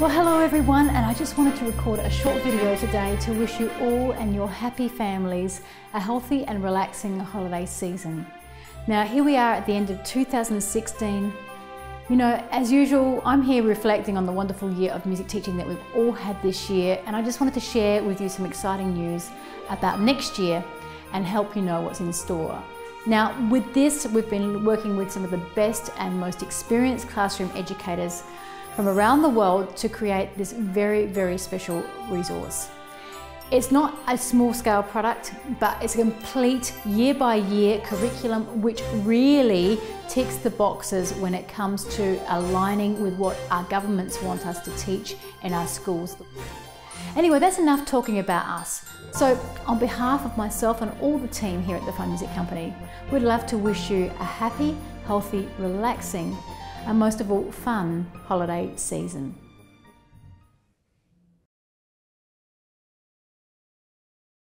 Well, hello everyone, and I just wanted to record a short video today to wish you all and your happy families a healthy and relaxing holiday season. Now, here we are at the end of 2016. You know, as usual, I'm here reflecting on the wonderful year of music teaching that we've all had this year, and I just wanted to share with you some exciting news about next year and help you know what's in store. Now, with this, we've been working with some of the best and most experienced classroom educators from around the world to create this very, very special resource. It's not a small scale product, but it's a complete year by year curriculum which really ticks the boxes when it comes to aligning with what our governments want us to teach in our schools. Anyway, that's enough talking about us. So, on behalf of myself and all the team here at the Fun Music Company, we'd love to wish you a happy, healthy, relaxing, and most of all, fun holiday season.